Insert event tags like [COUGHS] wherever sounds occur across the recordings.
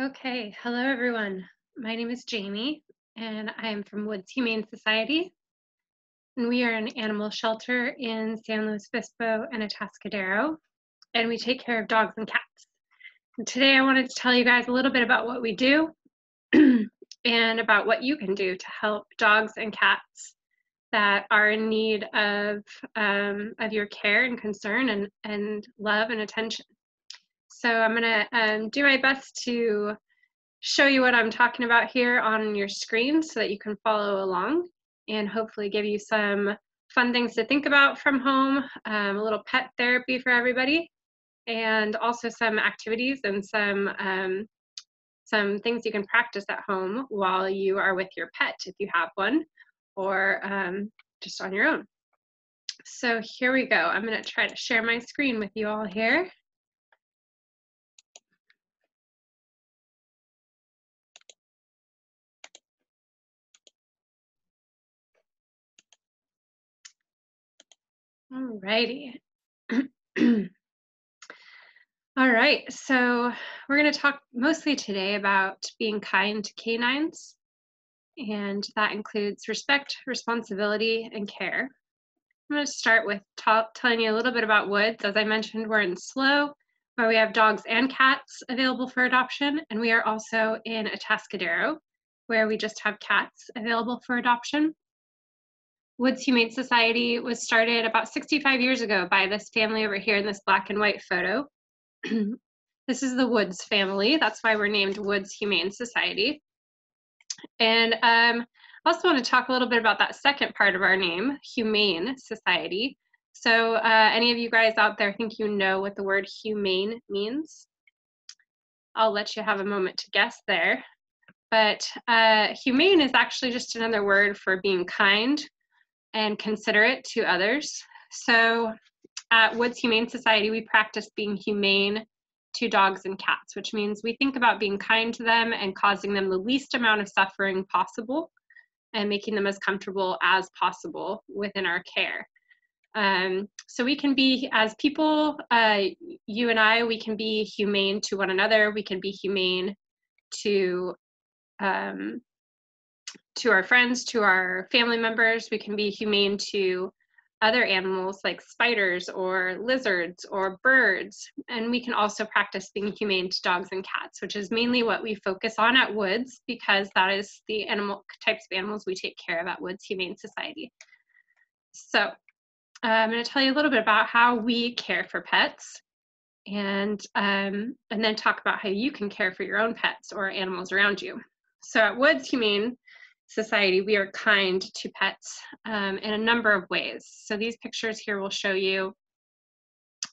Okay, hello everyone. My name is Jamie and I'm from Woods Humane Society. And we are an animal shelter in San Luis Obispo and Atascadero. And we take care of dogs and cats. And today I wanted to tell you guys a little bit about what we do [CLEARS THROAT] and about what you can do to help dogs and cats that are in need of, um, of your care and concern and, and love and attention. So I'm gonna um, do my best to show you what I'm talking about here on your screen so that you can follow along and hopefully give you some fun things to think about from home, um, a little pet therapy for everybody, and also some activities and some um, some things you can practice at home while you are with your pet if you have one, or um, just on your own. So here we go. I'm going to try to share my screen with you all here. All righty. [CLEARS THROAT] All right, so we're going to talk mostly today about being kind to canines, and that includes respect, responsibility, and care. I'm going to start with telling you a little bit about Woods. As I mentioned, we're in SLO, where we have dogs and cats available for adoption, and we are also in Atascadero, where we just have cats available for adoption. Woods Humane Society was started about 65 years ago by this family over here in this black and white photo. [CLEARS THROAT] this is the Woods family. That's why we're named Woods Humane Society. And um, I also want to talk a little bit about that second part of our name, Humane Society. So uh, any of you guys out there think you know what the word humane means? I'll let you have a moment to guess there. But uh, humane is actually just another word for being kind and considerate to others. So at Woods Humane Society, we practice being humane to dogs and cats, which means we think about being kind to them and causing them the least amount of suffering possible and making them as comfortable as possible within our care. Um, so we can be, as people, uh, you and I, we can be humane to one another. We can be humane to um, to our friends, to our family members. We can be humane to other animals like spiders or lizards or birds. And we can also practice being humane to dogs and cats, which is mainly what we focus on at Woods because that is the animal types of animals we take care of at Woods Humane Society. So uh, I'm going to tell you a little bit about how we care for pets and um, and then talk about how you can care for your own pets or animals around you. So at Woods Humane, society, we are kind to pets um, in a number of ways. So these pictures here will show you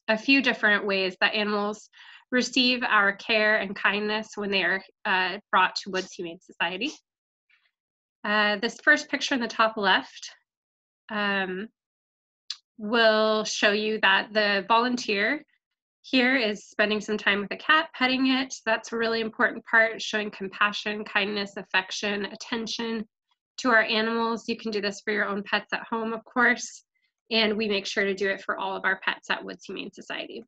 a few different ways that animals receive our care and kindness when they are uh, brought to Woods Humane Society. Uh, this first picture in the top left um, will show you that the volunteer here is spending some time with a cat, petting it. That's a really important part, showing compassion, kindness, affection, attention to our animals. You can do this for your own pets at home, of course, and we make sure to do it for all of our pets at Woods Humane Society.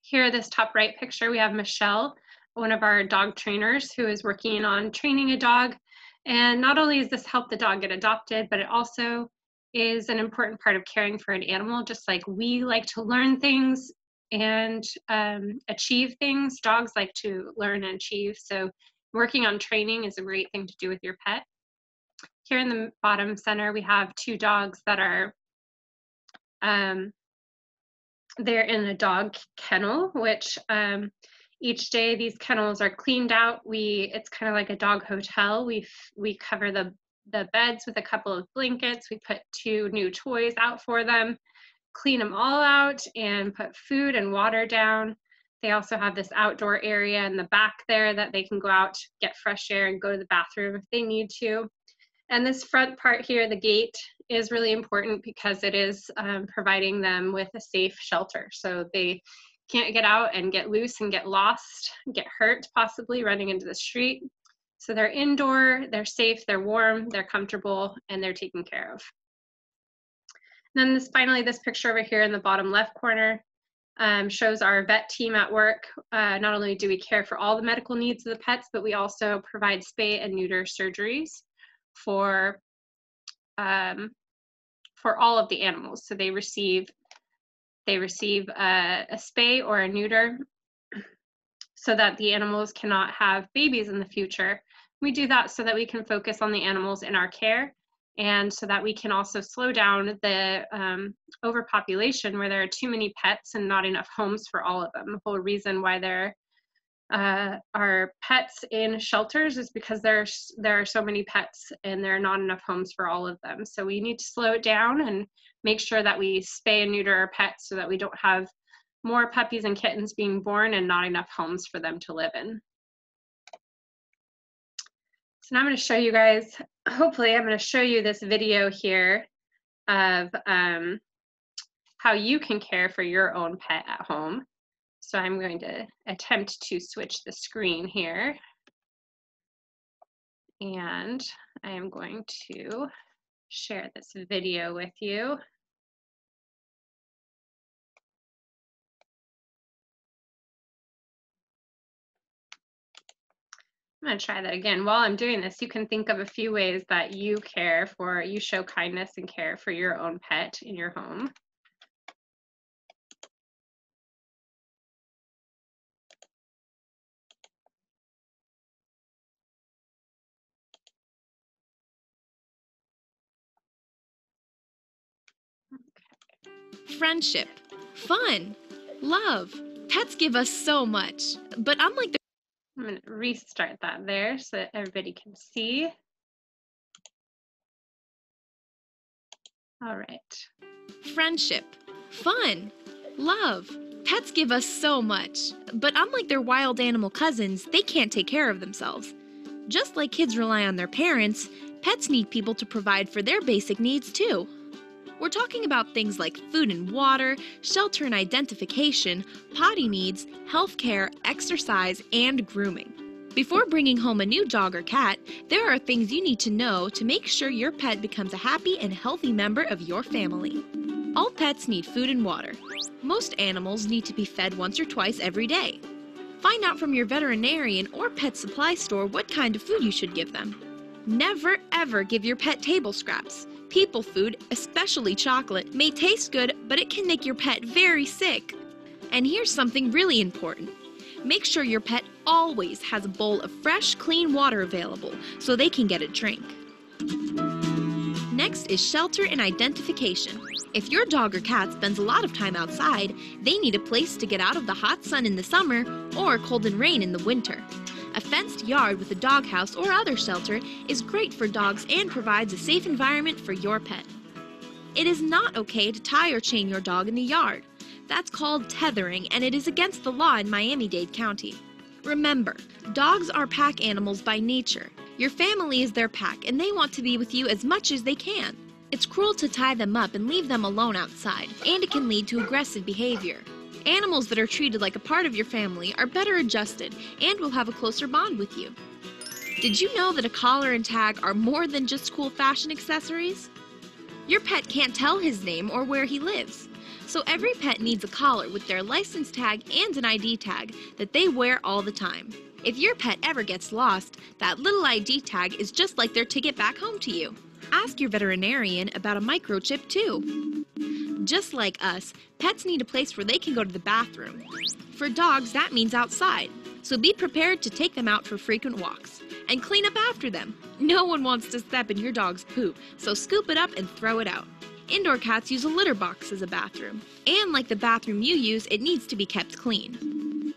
Here, this top right picture, we have Michelle, one of our dog trainers who is working on training a dog. And not only does this help the dog get adopted, but it also is an important part of caring for an animal, just like we like to learn things and um, achieve things. Dogs like to learn and achieve. So working on training is a great thing to do with your pet. Here in the bottom center, we have two dogs that are, um, they're in a dog kennel, which um, each day these kennels are cleaned out. We, it's kind of like a dog hotel. We, we cover the, the beds with a couple of blankets. We put two new toys out for them clean them all out and put food and water down. They also have this outdoor area in the back there that they can go out, get fresh air, and go to the bathroom if they need to. And this front part here, the gate, is really important because it is um, providing them with a safe shelter. So they can't get out and get loose and get lost, get hurt possibly running into the street. So they're indoor, they're safe, they're warm, they're comfortable, and they're taken care of then this finally, this picture over here in the bottom left corner, um, shows our vet team at work. Uh, not only do we care for all the medical needs of the pets, but we also provide spay and neuter surgeries for um, for all of the animals. So they receive they receive a, a spay or a neuter so that the animals cannot have babies in the future. We do that so that we can focus on the animals in our care and so that we can also slow down the um, overpopulation where there are too many pets and not enough homes for all of them. The whole reason why there uh, are pets in shelters is because there's there are so many pets and there are not enough homes for all of them. So we need to slow it down and make sure that we spay and neuter our pets so that we don't have more puppies and kittens being born and not enough homes for them to live in. So now I'm going to show you guys, hopefully I'm going to show you this video here of um, how you can care for your own pet at home. So I'm going to attempt to switch the screen here. And I am going to share this video with you. I'm going to try that again. While I'm doing this, you can think of a few ways that you care for, you show kindness and care for your own pet in your home. Friendship, fun, love. Pets give us so much, but unlike the I'm going to restart that there so that everybody can see. All right. Friendship, fun, love. Pets give us so much, but unlike their wild animal cousins, they can't take care of themselves. Just like kids rely on their parents, pets need people to provide for their basic needs too. We're talking about things like food and water, shelter and identification, potty needs, healthcare, exercise, and grooming. Before bringing home a new dog or cat, there are things you need to know to make sure your pet becomes a happy and healthy member of your family. All pets need food and water. Most animals need to be fed once or twice every day. Find out from your veterinarian or pet supply store what kind of food you should give them. Never ever give your pet table scraps. People food, especially chocolate, may taste good, but it can make your pet very sick. And here's something really important. Make sure your pet always has a bowl of fresh, clean water available so they can get a drink. Next is shelter and identification. If your dog or cat spends a lot of time outside, they need a place to get out of the hot sun in the summer or cold and rain in the winter. A fenced yard with a doghouse or other shelter is great for dogs and provides a safe environment for your pet. It is not okay to tie or chain your dog in the yard. That's called tethering and it is against the law in Miami-Dade County. Remember, dogs are pack animals by nature. Your family is their pack and they want to be with you as much as they can. It's cruel to tie them up and leave them alone outside, and it can lead to aggressive behavior. Animals that are treated like a part of your family are better adjusted and will have a closer bond with you. Did you know that a collar and tag are more than just cool fashion accessories? Your pet can't tell his name or where he lives. So every pet needs a collar with their license tag and an ID tag that they wear all the time. If your pet ever gets lost, that little ID tag is just like their ticket back home to you. Ask your veterinarian about a microchip too. Just like us, pets need a place where they can go to the bathroom. For dogs, that means outside. So be prepared to take them out for frequent walks. And clean up after them. No one wants to step in your dog's poop, so scoop it up and throw it out. Indoor cats use a litter box as a bathroom. And like the bathroom you use, it needs to be kept clean.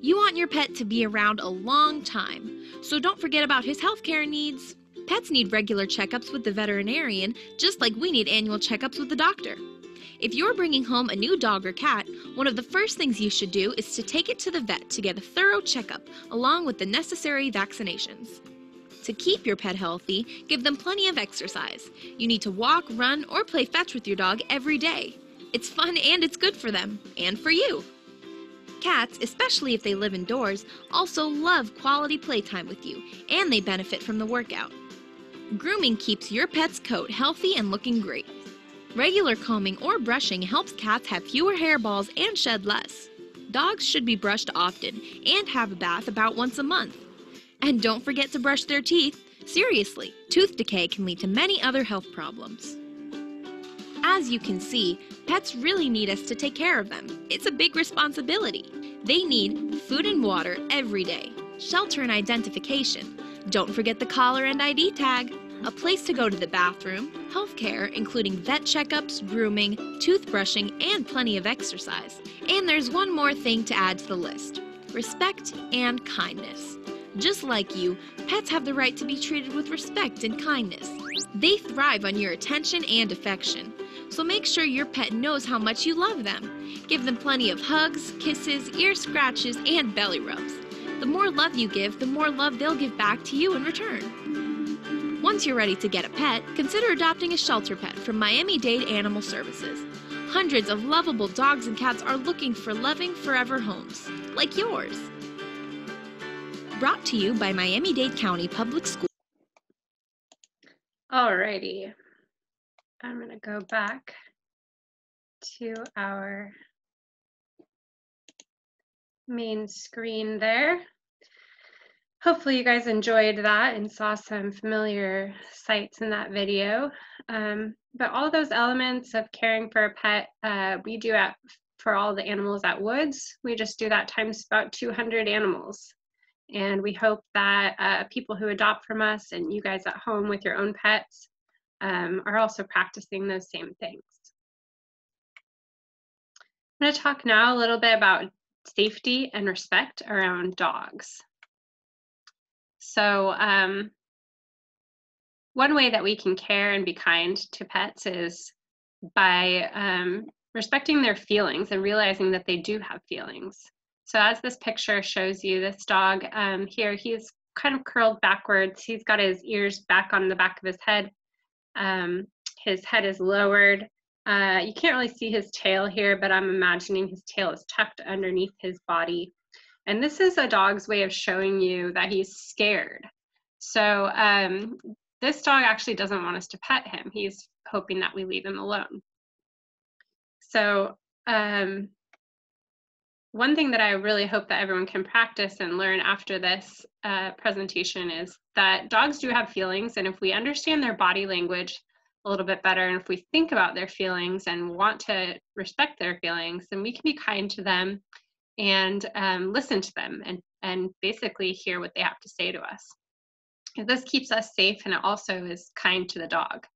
You want your pet to be around a long time, so don't forget about his healthcare needs. Pets need regular checkups with the veterinarian, just like we need annual checkups with the doctor. If you're bringing home a new dog or cat, one of the first things you should do is to take it to the vet to get a thorough checkup, along with the necessary vaccinations. To keep your pet healthy, give them plenty of exercise. You need to walk, run, or play fetch with your dog every day. It's fun and it's good for them, and for you. Cats, especially if they live indoors, also love quality playtime with you, and they benefit from the workout. Grooming keeps your pet's coat healthy and looking great. Regular combing or brushing helps cats have fewer hairballs and shed less. Dogs should be brushed often and have a bath about once a month. And don't forget to brush their teeth. Seriously, tooth decay can lead to many other health problems. As you can see, pets really need us to take care of them. It's a big responsibility. They need food and water every day, shelter and identification. Don't forget the collar and ID tag a place to go to the bathroom, healthcare, including vet checkups, grooming, toothbrushing, and plenty of exercise. And there's one more thing to add to the list respect and kindness. Just like you, pets have the right to be treated with respect and kindness. They thrive on your attention and affection. So make sure your pet knows how much you love them. Give them plenty of hugs, kisses, ear scratches, and belly rubs. The more love you give, the more love they'll give back to you in return. Once you're ready to get a pet, consider adopting a shelter pet from Miami Dade Animal Services. Hundreds of lovable dogs and cats are looking for loving forever homes, like yours. Brought to you by Miami Dade County Public Schools. Alrighty. I'm going to go back to our main screen there hopefully you guys enjoyed that and saw some familiar sights in that video. Um, but all those elements of caring for a pet, uh, we do at, for all the animals at Woods. We just do that times about 200 animals. And we hope that uh, people who adopt from us and you guys at home with your own pets um, are also practicing those same things. I'm going to talk now a little bit about safety and respect around dogs. So um, one way that we can care and be kind to pets is by um, respecting their feelings and realizing that they do have feelings. So as this picture shows you, this dog um, here, he's kind of curled backwards. He's got his ears back on the back of his head. Um, his head is lowered. Uh, you can't really see his tail here, but I'm imagining his tail is tucked underneath his body. And this is a dog's way of showing you that he's scared. So um, this dog actually doesn't want us to pet him. He's hoping that we leave him alone. So um, one thing that I really hope that everyone can practice and learn after this uh, presentation is that dogs do have feelings. And if we understand their body language a little bit better, and if we think about their feelings and want to respect their feelings, then we can be kind to them and um, listen to them and, and basically hear what they have to say to us. This keeps us safe and it also is kind to the dog.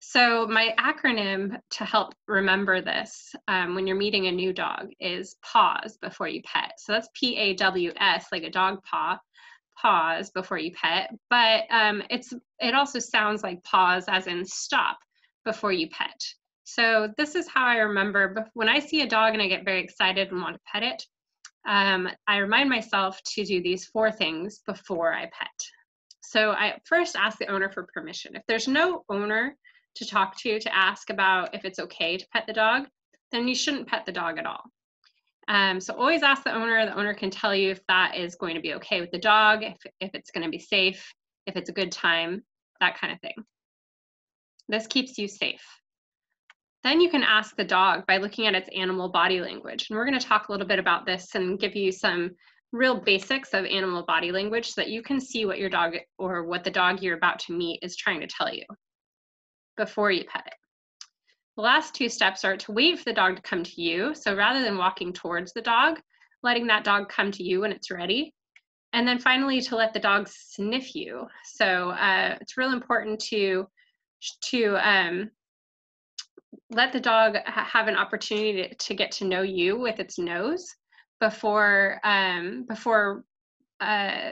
So my acronym to help remember this um, when you're meeting a new dog is pause before you pet. So that's P-A-W-S, like a dog paw, pause before you pet. But um, it's it also sounds like pause as in stop before you pet. So this is how I remember when I see a dog and I get very excited and want to pet it, um, I remind myself to do these four things before I pet. So I first ask the owner for permission. If there's no owner to talk to to ask about if it's okay to pet the dog, then you shouldn't pet the dog at all. Um, so always ask the owner. The owner can tell you if that is going to be okay with the dog, if, if it's going to be safe, if it's a good time, that kind of thing. This keeps you safe. Then you can ask the dog by looking at its animal body language. And we're going to talk a little bit about this and give you some real basics of animal body language so that you can see what your dog or what the dog you're about to meet is trying to tell you before you pet it. The last two steps are to wait for the dog to come to you. So rather than walking towards the dog, letting that dog come to you when it's ready. And then finally to let the dog sniff you. So uh, it's real important to, to um, let the dog ha- have an opportunity to, to, get to know you with its nose before um, before uh,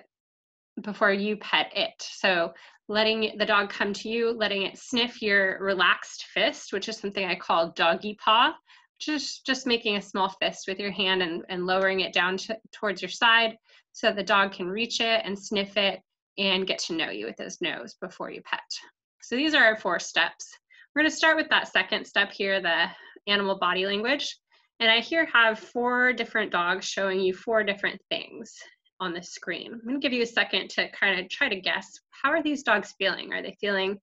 before you pet it. So letting the dog come to you, letting it sniff your relaxed fist, which is something I call doggy paw, just just making a small fist with your hand and, and lowering it down to, towards your side so the dog can reach it and sniff it and get to know you with his nose before you pet. So these are our four steps. We're to start with that second step here, the animal body language. And I here have four different dogs showing you four different things on the screen. I'm going to give you a second to kind of try to guess how are these dogs feeling? Are they feeling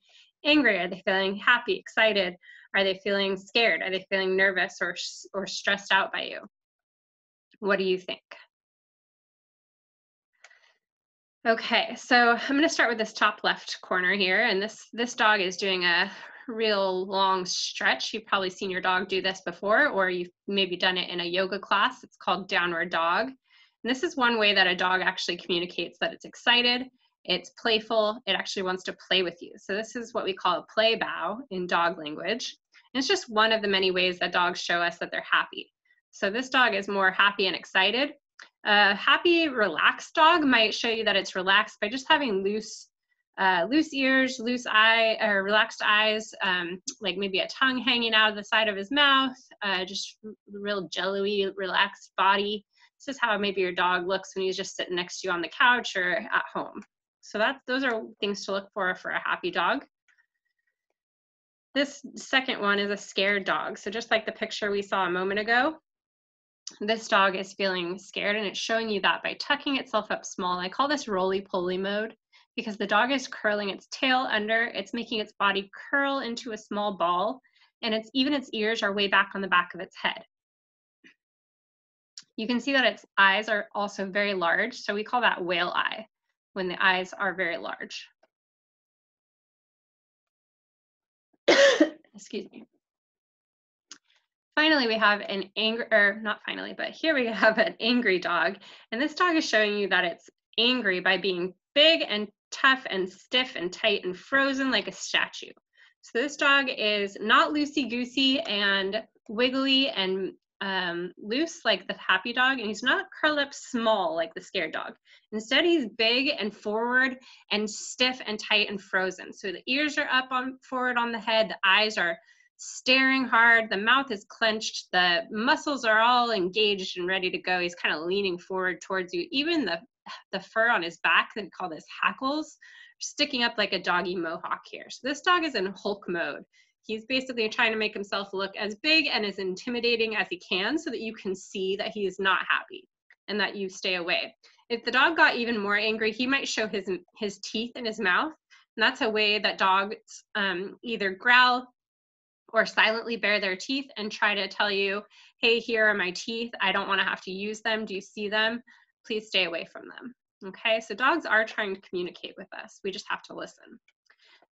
angry? Are they feeling happy, excited? Are they feeling scared? Are they feeling nervous or, or stressed out by you? What do you think? Okay, so I'm going to start with this top left corner here, and this this dog is doing a real long stretch. You've probably seen your dog do this before, or you've maybe done it in a yoga class. It's called downward dog. And this is one way that a dog actually communicates that it's excited, it's playful, it actually wants to play with you. So this is what we call a play bow in dog language. And it's just one of the many ways that dogs show us that they're happy. So this dog is more happy and excited. A happy, relaxed dog might show you that it's relaxed by just having loose uh, loose ears, loose eye, or relaxed eyes, um, like maybe a tongue hanging out of the side of his mouth, uh, just real jello-y, relaxed body. This is how maybe your dog looks when he's just sitting next to you on the couch or at home. So that those are things to look for for a happy dog. This second one is a scared dog. So just like the picture we saw a moment ago, this dog is feeling scared and it's showing you that by tucking itself up small. I call this roly-poly mode because the dog is curling its tail under, it's making its body curl into a small ball, and it's even its ears are way back on the back of its head. You can see that its eyes are also very large, so we call that whale eye, when the eyes are very large. [COUGHS] Excuse me. Finally, we have an angry, or not finally, but here we have an angry dog. And this dog is showing you that it's angry by being big and tough and stiff and tight and frozen like a statue. So this dog is not loosey-goosey and wiggly and um, loose like the happy dog, and he's not curled up small like the scared dog. Instead, he's big and forward and stiff and tight and frozen. So the ears are up on forward on the head, the eyes are staring hard, the mouth is clenched, the muscles are all engaged and ready to go. He's kind of leaning forward towards you. Even the the fur on his back we call this hackles sticking up like a doggy mohawk here. So this dog is in Hulk mode. He's basically trying to make himself look as big and as intimidating as he can so that you can see that he is not happy and that you stay away. If the dog got even more angry, he might show his, his teeth in his mouth. And that's a way that dogs um, either growl or silently bare their teeth and try to tell you, hey, here are my teeth. I don't want to have to use them. Do you see them? please stay away from them. Okay, so dogs are trying to communicate with us. We just have to listen.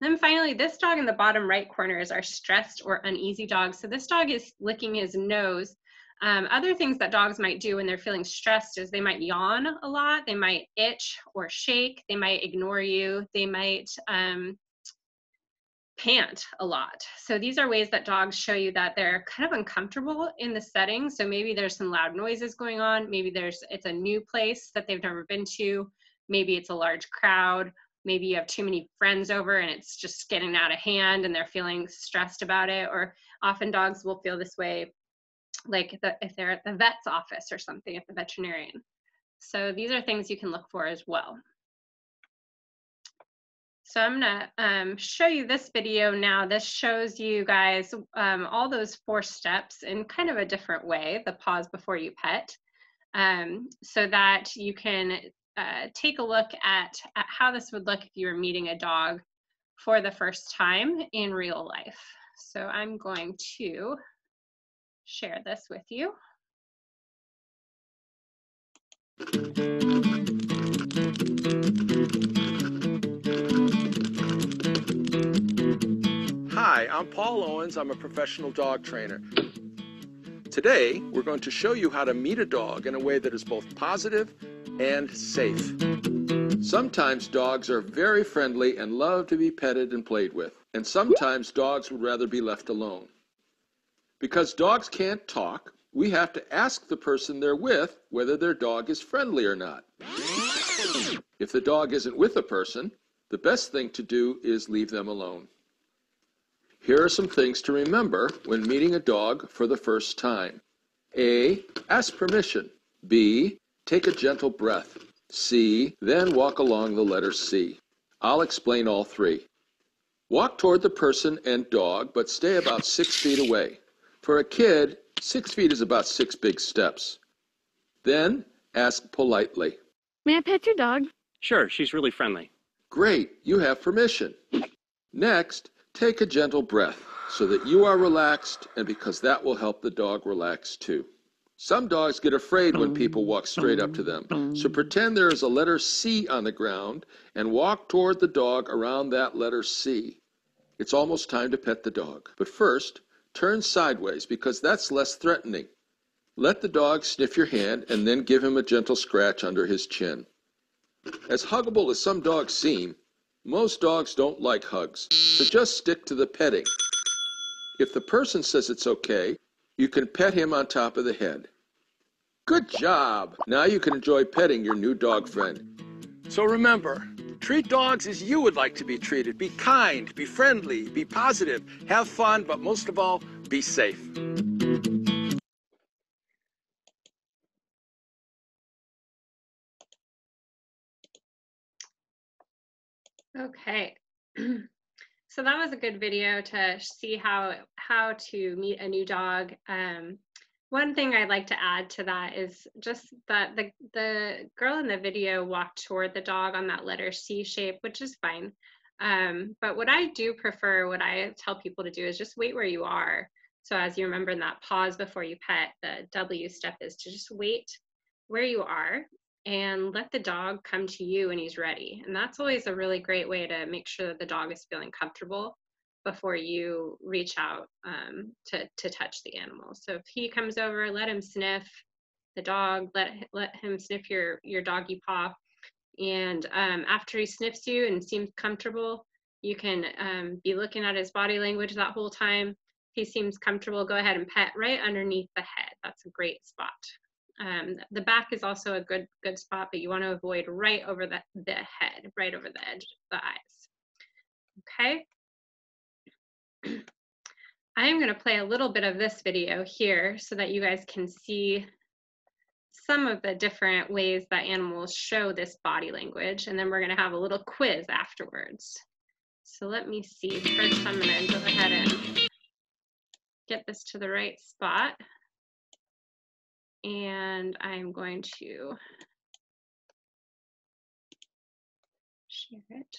Then finally, this dog in the bottom right corner is our stressed or uneasy dog. So this dog is licking his nose. Um, other things that dogs might do when they're feeling stressed is they might yawn a lot, they might itch or shake, they might ignore you, they might um, pant a lot. So these are ways that dogs show you that they're kind of uncomfortable in the setting. So maybe there's some loud noises going on. Maybe there's it's a new place that they've never been to. Maybe it's a large crowd. Maybe you have too many friends over and it's just getting out of hand and they're feeling stressed about it. Or often dogs will feel this way like the, if they're at the vet's office or something at the veterinarian. So these are things you can look for as well. So I'm gonna um, show you this video now. This shows you guys um, all those four steps in kind of a different way, the pause before you pet, um, so that you can uh, take a look at, at how this would look if you were meeting a dog for the first time in real life. So I'm going to share this with you. Hi, I'm Paul Owens. I'm a professional dog trainer. Today, we're going to show you how to meet a dog in a way that is both positive and safe. Sometimes dogs are very friendly and love to be petted and played with, and sometimes dogs would rather be left alone. Because dogs can't talk, we have to ask the person they're with whether their dog is friendly or not. If the dog isn't with a person, the best thing to do is leave them alone. Here are some things to remember when meeting a dog for the first time. A. Ask permission. B. Take a gentle breath. C. Then walk along the letter C. I'll explain all three. Walk toward the person and dog, but stay about six feet away. For a kid, six feet is about six big steps. Then ask politely. May I pet your dog? Sure, she's really friendly. Great, you have permission. Next, Take a gentle breath. so that you are relaxed and because that will help the dog relax too. Some dogs get afraid when people walk straight up to them. So pretend there is a letter C on the ground and walk toward the dog around that letter C. It's almost time to pet the dog. But first, turn sideways because that's less threatening. Let the dog sniff your hand and then give him a gentle scratch under his chin. As huggable as some dogs seem, most dogs don't like hugs, so just stick to the petting. If the person says it's okay, you can pet him on top of the head. Good job! Now you can enjoy petting your new dog friend. So remember, treat dogs as you would like to be treated. Be kind, be friendly, be positive, have fun, but most of all, be safe. Okay. [CLEARS THROAT] so that was a good video to see how how to meet a new dog. Um, one thing I'd like to add to that is just that the the girl in the video walked toward the dog on that letter C shape, which is fine. Um, but what I do prefer, what I tell people to do is just wait where you are. So as you remember in that pause before you pet, the W step is to just wait where you are and let the dog come to you when he's ready. And that's always a really great way to make sure that the dog is feeling comfortable before you reach out um, to, to touch the animal. So if he comes over, let him sniff the dog, let, let him sniff your, your doggy paw. And um, after he sniffs you and seems comfortable, you can um, be looking at his body language that whole time. If he seems comfortable, go ahead and pet right underneath the head. That's a great spot. Um, the back is also a good good spot, but you want to avoid right over the, the head, right over the edge of the eyes. Okay. [CLEARS THROAT] I am going to play a little bit of this video here so that you guys can see some of the different ways that animals show this body language, and then we're going to have a little quiz afterwards. So let me see. First, I'm going to go ahead and get this to the right spot and I'm going to share it.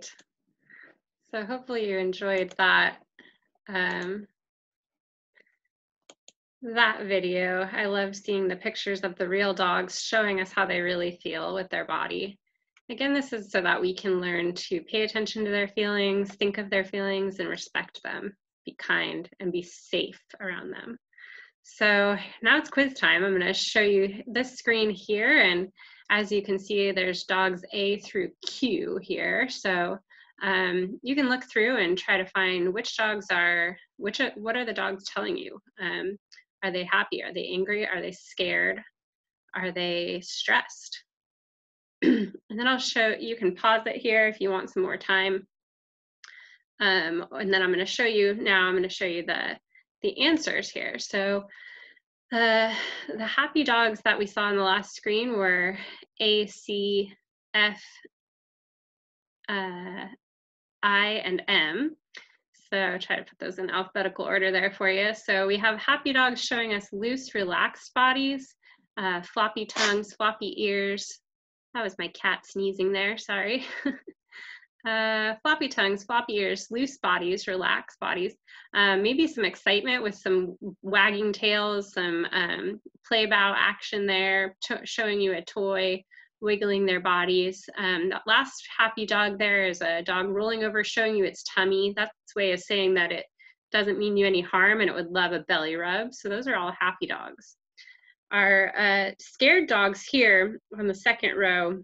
Right. So hopefully you enjoyed that um, that video. I love seeing the pictures of the real dogs showing us how they really feel with their body. Again, this is so that we can learn to pay attention to their feelings, think of their feelings, and respect them, be kind, and be safe around them. So now it's quiz time. I'm going to show you this screen here. And as you can see, there's dogs A through Q here. So um, you can look through and try to find which dogs are, which what are the dogs telling you? Um, are they happy? Are they angry? Are they scared? Are they stressed? [CLEARS THROAT] and then I'll show, you can pause it here if you want some more time. Um, and then I'm going to show you, now I'm going to show you the, the answers here. So the happy dogs that we saw on the last screen were A, C, F, uh, I, and M. So I'll try to put those in alphabetical order there for you. So we have happy dogs showing us loose, relaxed bodies, uh, floppy tongues, floppy ears. That was my cat sneezing there, sorry. [LAUGHS] uh, floppy tongues, floppy ears, loose bodies, relaxed bodies. Um, maybe some excitement with some wagging tails, some um, play bow action there, showing you a toy, wiggling their bodies. Um, that last happy dog there is a dog rolling over, showing you its tummy. That's way of saying that it doesn't mean you any harm and it would love a belly rub. So those are all happy dogs. Our uh, scared dogs here on the second row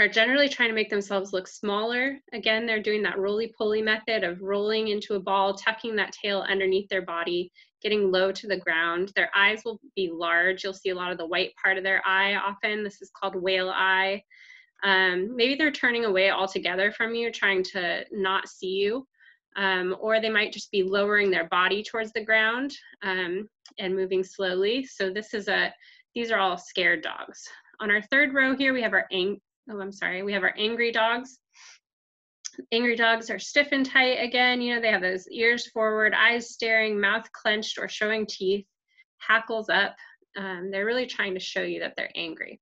are generally trying to make themselves look smaller. Again, they're doing that roly-poly method of rolling into a ball, tucking that tail underneath their body, getting low to the ground. Their eyes will be large. You'll see a lot of the white part of their eye often. This is called whale eye. Um, maybe they're turning away altogether from you, trying to not see you. Um, or they might just be lowering their body towards the ground um, and moving slowly. So this is a, these are all scared dogs. On our third row here, we have our, ang oh, I'm sorry, we have our angry dogs angry dogs are stiff and tight again. You know, they have those ears forward, eyes staring, mouth clenched or showing teeth, hackles up. Um, they're really trying to show you that they're angry.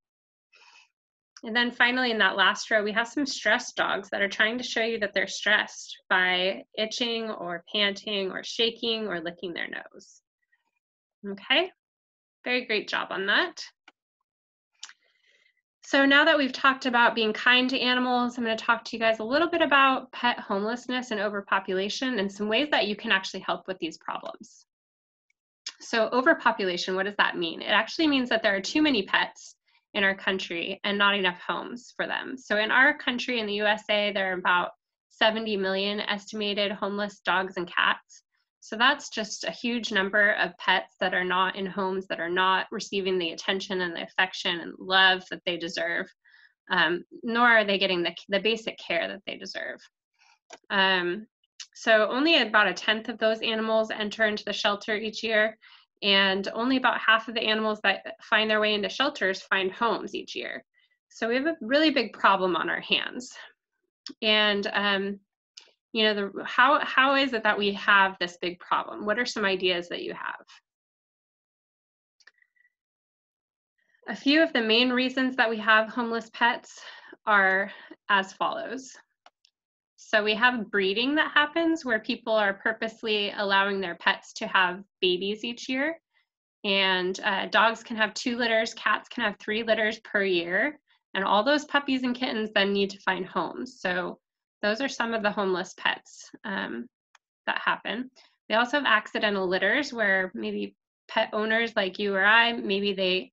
And then finally, in that last row, we have some stressed dogs that are trying to show you that they're stressed by itching or panting or shaking or licking their nose. Okay, very great job on that. So now that we've talked about being kind to animals, I'm going to talk to you guys a little bit about pet homelessness and overpopulation and some ways that you can actually help with these problems. So overpopulation, what does that mean? It actually means that there are too many pets in our country and not enough homes for them. So in our country, in the USA, there are about 70 million estimated homeless dogs and cats. So that's just a huge number of pets that are not in homes that are not receiving the attention and the affection and love that they deserve, um, nor are they getting the, the basic care that they deserve. Um, so only about a tenth of those animals enter into the shelter each year, and only about half of the animals that find their way into shelters find homes each year. So we have a really big problem on our hands. And um, you know the how how is it that we have this big problem? What are some ideas that you have? A few of the main reasons that we have homeless pets are as follows. So we have breeding that happens where people are purposely allowing their pets to have babies each year. And uh, dogs can have two litters cats can have three litters per year. And all those puppies and kittens then need to find homes. So those are some of the homeless pets um, that happen. They also have accidental litters where maybe pet owners like you or I, maybe they,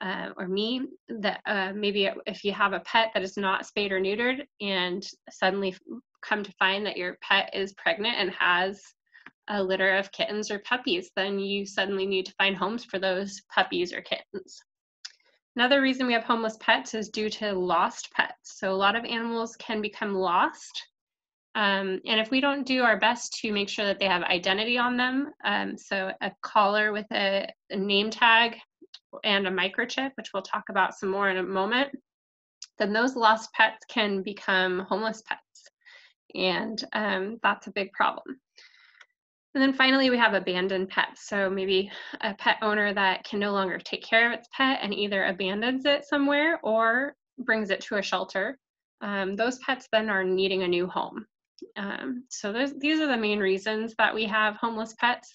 uh, or me, that uh, maybe if you have a pet that is not spayed or neutered and suddenly come to find that your pet is pregnant and has a litter of kittens or puppies, then you suddenly need to find homes for those puppies or kittens. Another reason we have homeless pets is due to lost pets. So a lot of animals can become lost. Um, and if we don't do our best to make sure that they have identity on them, um, so a collar with a, a, name tag and a microchip, which we'll talk about some more in a moment, then those lost pets can become homeless pets. And um, that's a big problem. And then finally, we have abandoned pets. So maybe a pet owner that can no longer take care of its pet and either abandons it somewhere or brings it to a shelter. um, those pets then are needing a new home. Um, so these are the main reasons that we have homeless pets.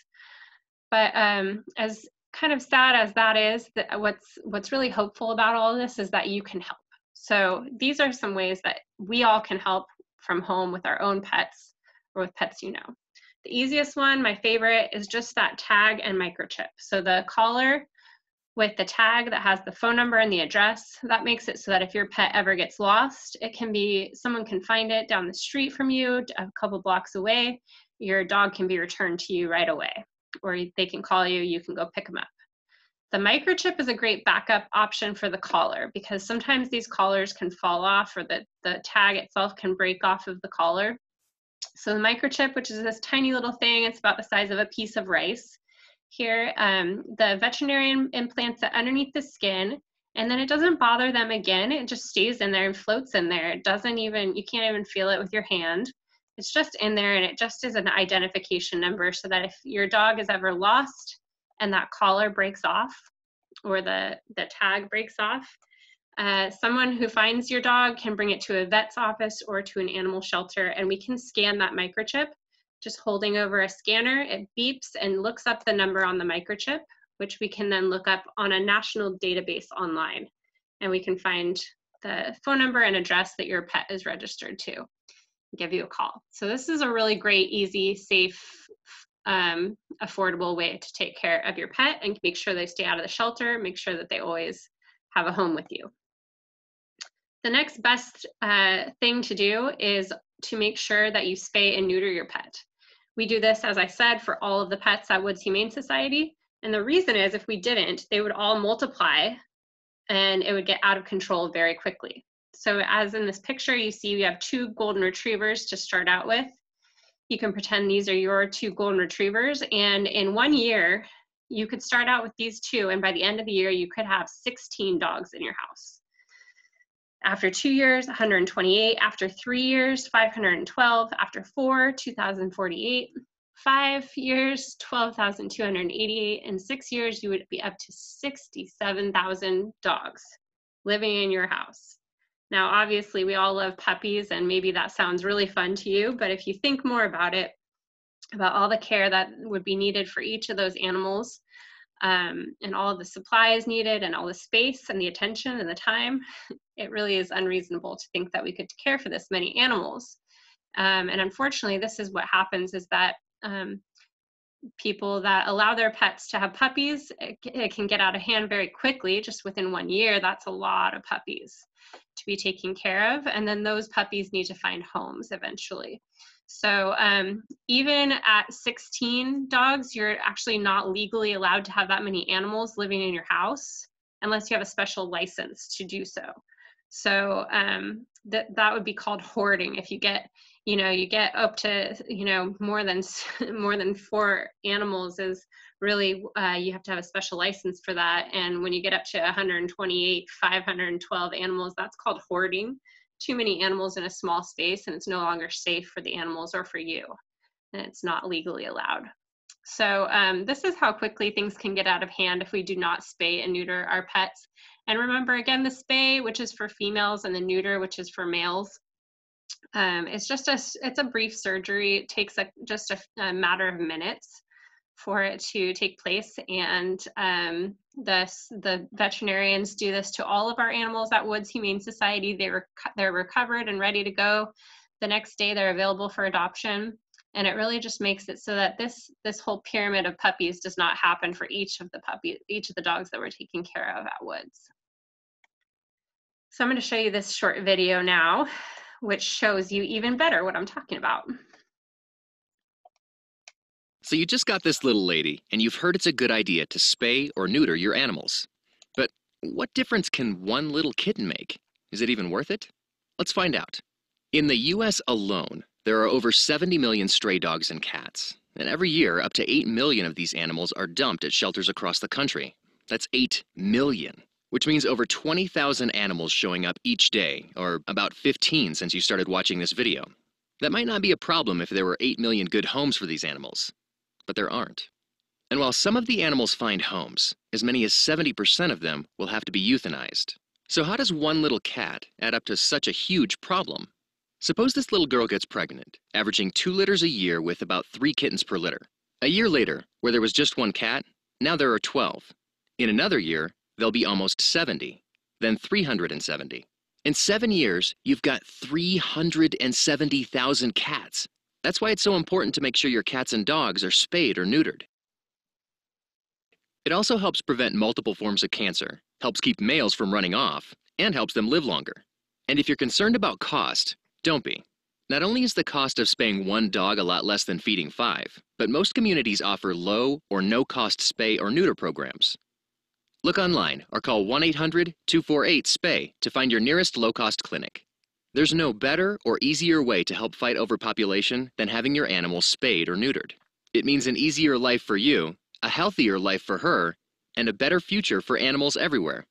But um, as kind of sad as that is, that what's what's really hopeful about all this is that you can help. So these are some ways that we all can help from home with our own pets or with pets you know. The easiest one, my favorite, is just that tag and microchip. So the collar with the tag that has the phone number and the address. That makes it so that if your pet ever gets lost, it can be someone can find it down the street from you, a couple blocks away. Your dog can be returned to you right away, or they can call you, you can go pick them up. The microchip is a great backup option for the collar because sometimes these collars can fall off or the, the tag itself can break off of the collar. So the microchip, which is this tiny little thing, it's about the size of a piece of rice, here, um, the veterinarian implants it underneath the skin and then it doesn't bother them again. It just stays in there and floats in there. It doesn't even, you can't even feel it with your hand. It's just in there and it just is an identification number so that if your dog is ever lost and that collar breaks off or the, the tag breaks off, uh, someone who finds your dog can bring it to a vet's office or to an animal shelter and we can scan that microchip just holding over a scanner, it beeps and looks up the number on the microchip, which we can then look up on a national database online. And we can find the phone number and address that your pet is registered to, give you a call. So this is a really great, easy, safe, um, affordable way to take care of your pet and make sure they stay out of the shelter, make sure that they always have a home with you. The next best uh, thing to do is to make sure that you spay and neuter your pet. We do this, as I said, for all of the pets at Woods Humane Society. And the reason is if we didn't, they would all multiply and it would get out of control very quickly. So as in this picture, you see we have two golden retrievers to start out with. You can pretend these are your two golden retrievers. And in one year, you could start out with these two. And by the end of the year, you could have 16 dogs in your house. After two years, 128. After three years, 512. After four, 2,048. Five years, 12,288. In six years, you would be up to 67,000 dogs living in your house. Now, obviously, we all love puppies, and maybe that sounds really fun to you, but if you think more about it, about all the care that would be needed for each of those animals, um, and all the supplies needed and all the space and the attention and the time, [LAUGHS] it really is unreasonable to think that we could care for this many animals. Um, and unfortunately, this is what happens is that um, people that allow their pets to have puppies, it, it, can get out of hand very quickly, just within one year. That's a lot of puppies to be taken care of. And then those puppies need to find homes eventually. So um, even at 16 dogs, you're actually not legally allowed to have that many animals living in your house unless you have a special license to do so. So um, that that would be called hoarding. If you get, you know, you get up to, you know, more than [LAUGHS] more than four animals is really uh, you have to have a special license for that. And when you get up to 128, 512 animals, that's called hoarding too many animals in a small space and it's no longer safe for the animals or for you. And it's not legally allowed. So um, this is how quickly things can get out of hand if we do not spay and neuter our pets. And remember again, the spay, which is for females, and the neuter, which is for males. Um, it's just a, it's a brief surgery. It takes a, just a, a matter of minutes for it to take place. And um, the, the veterinarians do this to all of our animals at Woods Humane Society. They were they're recovered and ready to go. The next day they're available for adoption. And it really just makes it so that this this whole pyramid of puppies does not happen for each of the puppy each of the dogs that we're taking care of at Woods. So I'm going to show you this short video now, which shows you even better what I'm talking about. So you just got this little lady, and you've heard it's a good idea to spay or neuter your animals. But what difference can one little kitten make? Is it even worth it? Let's find out. In the US alone, there are over 70 million stray dogs and cats. And every year, up to 8 million of these animals are dumped at shelters across the country. That's 8 million, which means over 20,000 animals showing up each day, or about 15 since you started watching this video. That might not be a problem if there were 8 million good homes for these animals but there aren't. And while some of the animals find homes, as many as 70% of them will have to be euthanized. So, how does one little cat add up to such a huge problem? Suppose this little girl gets pregnant, averaging two litters a year with about three kittens per litter. A year later, where there was just one cat, now there are 12. In another year, there'll be almost 70, then 370. In seven years, you've got 370,000 cats. That's why it's so important to make sure your cats and dogs are spayed or neutered. It also helps prevent multiple forms of cancer, helps keep males from running off, and helps them live longer. And if you're concerned about cost, don't be. Not only is the cost of spaying one dog a lot less than feeding five, but most communities offer low or no cost spay or neuter programs. Look online or call 1 800 248 SPAY to find your nearest low cost clinic. There's no better or easier way to help fight overpopulation than having your animals spayed or neutered. It means an easier life for you, a healthier life for her, and a better future for animals everywhere.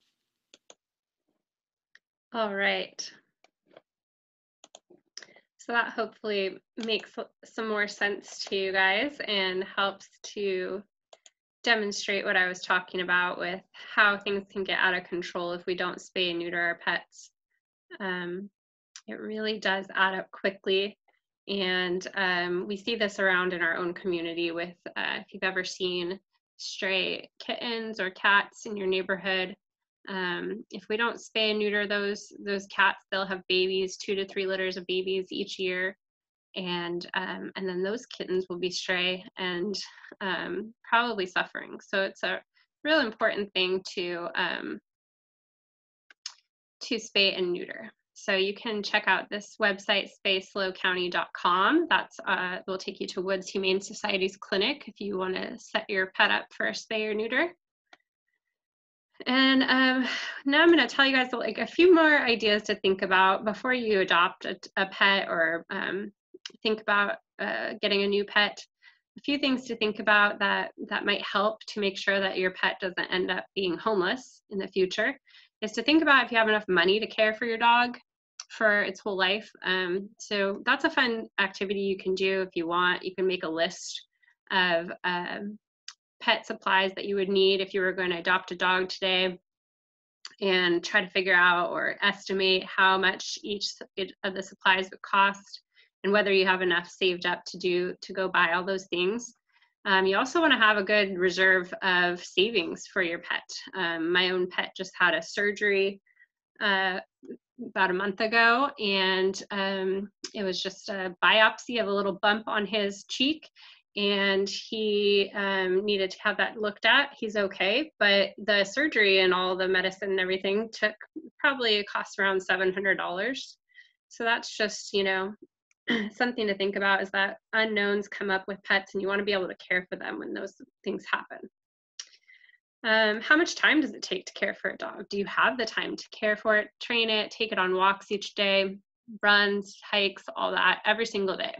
All right. So that hopefully makes some more sense to you guys and helps to demonstrate what I was talking about with how things can get out of control if we don't spay and neuter our pets. Um, it really does add up quickly. And um, we see this around in our own community with uh, if you've ever seen stray kittens or cats in your neighborhood, um, if we don't spay and neuter those those cats, they'll have babies, two to three litters of babies each year, and um, and then those kittens will be stray and um, probably suffering. So it's a real important thing to um, to spay and neuter. So you can check out this website, spayslowcounty.com. That's uh, will take you to Woods Humane Society's clinic if you want to set your pet up for a spay or neuter. And um, now I'm going to tell you guys like a few more ideas to think about before you adopt a, a pet or um, think about uh, getting a new pet. A few things to think about that that might help to make sure that your pet doesn't end up being homeless in the future is to think about if you have enough money to care for your dog for its whole life. Um, so that's a fun activity you can do if you want. You can make a list of um, pet supplies that you would need if you were going to adopt a dog today and try to figure out or estimate how much each of the supplies would cost and whether you have enough saved up to do to go buy all those things. Um, you also want to have a good reserve of savings for your pet. Um, my own pet just had a surgery uh, about a month ago, and um, it was just a biopsy of a little bump on his cheek and he um, needed to have that looked at. He's okay, but the surgery and all the medicine and everything took probably cost around $700. So that's just, you know, [CLEARS THROAT] something to think about is that unknowns come up with pets and you want to be able to care for them when those things happen. Um, how much time does it take to care for a dog? Do you have the time to care for it, train it, take it on walks each day, runs, hikes, all that every single day?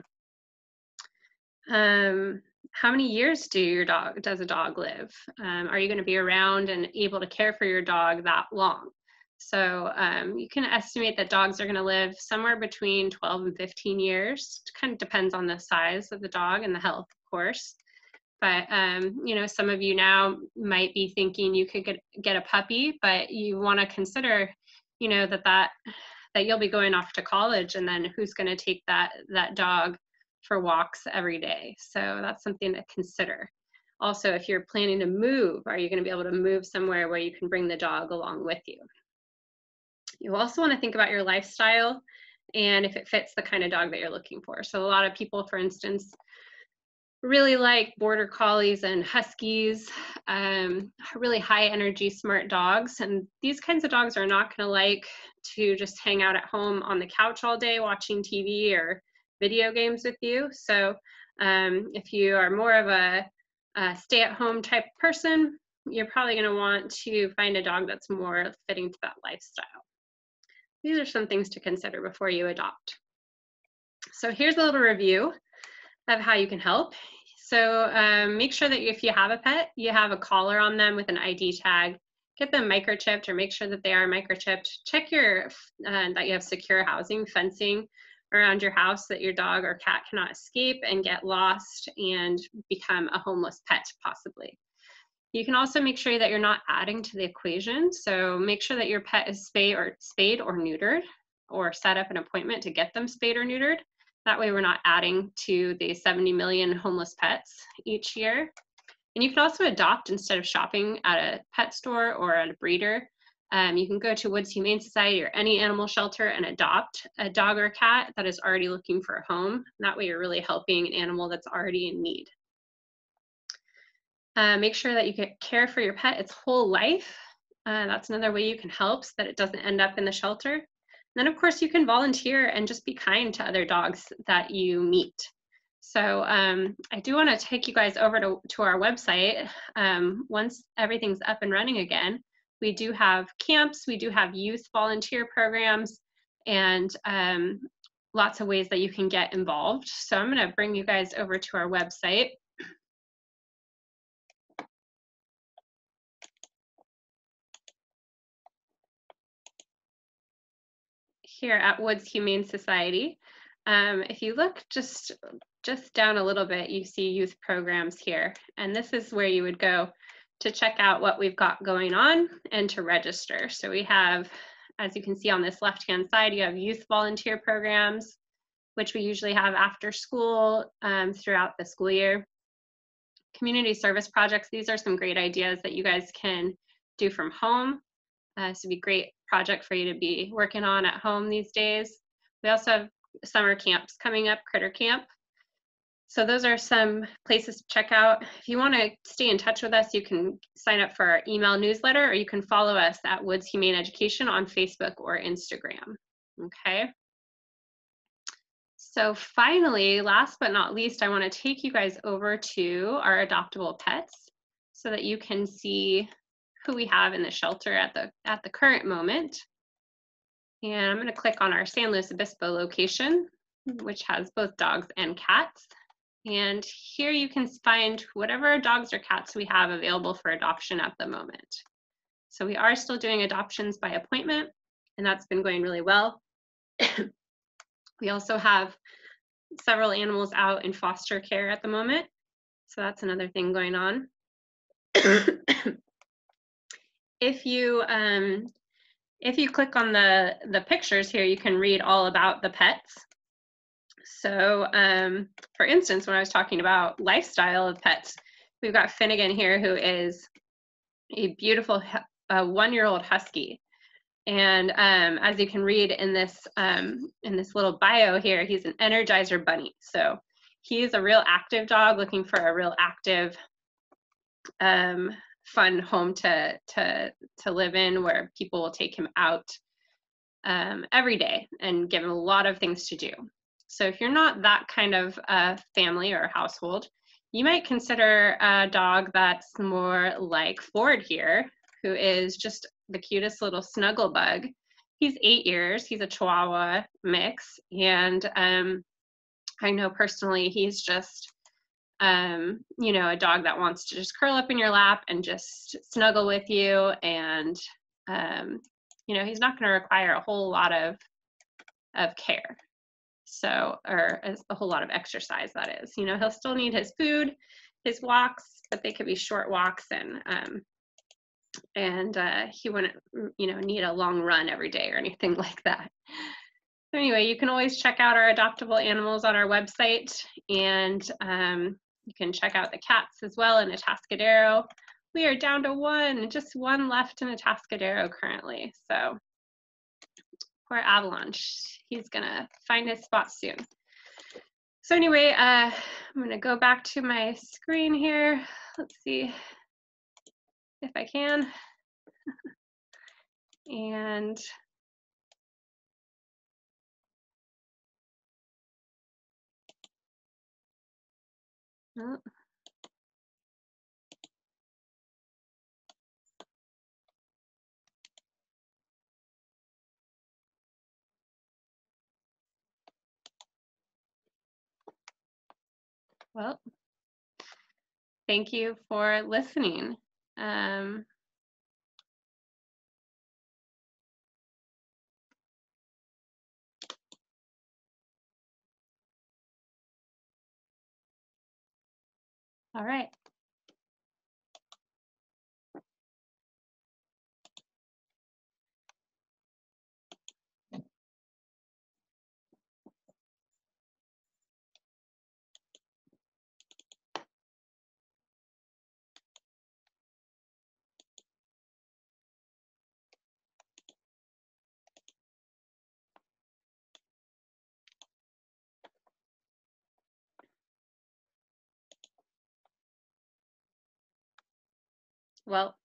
Um, how many years do your dog does a dog live? Um, are you going to be around and able to care for your dog that long? So um, you can estimate that dogs are going to live somewhere between 12 and 15 years. It kind of depends on the size of the dog and the health, of course. But um, you know, some of you now might be thinking you could get get a puppy, but you want to consider, you know, that that that you'll be going off to college, and then who's going to take that that dog for walks every day. So that's something to consider. Also, if you're planning to move, are you going to be able to move somewhere where you can bring the dog along with you? You also want to think about your lifestyle and if it fits the kind of dog that you're looking for. So a lot of people, for instance, really like border collies and huskies, um, really high energy, smart dogs. And these kinds of dogs are not going to like to just hang out at home on the couch all day watching TV or video games with you. So um, if you are more of a, a stay-at-home type person, you're probably going to want to find a dog that's more fitting to that lifestyle. These are some things to consider before you adopt. So here's a little review of how you can help. So um, make sure that if you have a pet, you have a collar on them with an ID tag. Get them microchipped or make sure that they are microchipped. Check your uh, that you have secure housing, fencing, around your house that your dog or cat cannot escape and get lost and become a homeless pet possibly. You can also make sure that you're not adding to the equation. So make sure that your pet is spayed or spayed or neutered or set up an appointment to get them spayed or neutered. That way we're not adding to the 70 million homeless pets each year. And you can also adopt instead of shopping at a pet store or at a breeder. Um, you can go to Woods Humane Society or any animal shelter and adopt a dog or cat that is already looking for a home. That way you're really helping an animal that's already in need. Uh, make sure that you get care for your pet its whole life. Uh, that's another way you can help so that it doesn't end up in the shelter. And then of course you can volunteer and just be kind to other dogs that you meet. So um, I do want to take you guys over to, to our website. Um, once everything's up and running again, we do have camps, we do have youth volunteer programs, and um, lots of ways that you can get involved. So I'm going to bring you guys over to our website. Here at Woods Humane Society. Um, if you look just just down a little bit, you see youth programs here. And this is where you would go to check out what we've got going on and to register. So we have, as you can see on this left-hand side, you have youth volunteer programs, which we usually have after school um, throughout the school year. Community service projects, these are some great ideas that you guys can do from home. Uh, this would be a great project for you to be working on at home these days. We also have summer camps coming up, Critter Camp, so those are some places to check out. If you want to stay in touch with us, you can sign up for our email newsletter or you can follow us at Woods Humane Education on Facebook or Instagram. Okay. So finally, last but not least, I want to take you guys over to our adoptable pets so that you can see who we have in the shelter at the at the current moment. And I'm going to click on our San Luis Obispo location, which has both dogs and cats. And here you can find whatever dogs or cats we have available for adoption at the moment. So we are still doing adoptions by appointment, and that's been going really well. [COUGHS] we also have several animals out in foster care at the moment. So that's another thing going on. [COUGHS] if you um, if you click on the the pictures here, you can read all about the pets. So um, for instance, when I was talking about lifestyle of pets, we've got Finnegan here who is a beautiful uh, one-year-old husky. And um, as you can read in this um, in this little bio here, he's an Energizer bunny. So he's a real active dog looking for a real active, um, fun home to to to live in, where people will take him out um, every day and give him a lot of things to do. So if you're not that kind of uh, family or household, you might consider a dog that's more like Ford here, who is just the cutest little snuggle bug. He's eight years, he's a Chihuahua mix, and um, I know personally he's just, um, you know, a dog that wants to just curl up in your lap and just snuggle with you. And, um, you know, he's not going to require a whole lot of, of care. So, or a whole lot of exercise, that is. You know, he'll still need his food, his walks, but they could be short walks and, um, and uh, he wouldn't, mm, you know, need a long run every day or anything [LAUGHS] like that. So anyway, you can always check out our adoptable animals on our website and um, you can check out the cats as well in Atascadero. We are down to one, just one left in Atascadero currently. So Poor Avalanche. He's gonna find his spot soon. So anyway, uh, I'm gonna go back to my screen here. Let's see if I can. [LAUGHS] and oh. Well, thank you for listening. Um, all right. Well,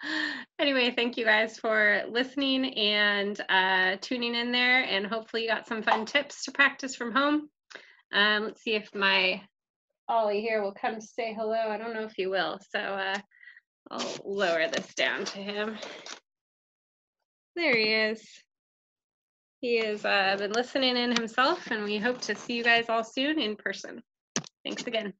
[LAUGHS] anyway, thank you guys for listening and uh, tuning in there. And hopefully, you got some fun tips to practice from home. Um, let's see if my Ollie here will come to say hello. I don't know if he will. So uh, I'll lower this down to him. There he is. He has uh, been listening in himself, and we hope to see you guys all soon in person. Thanks again.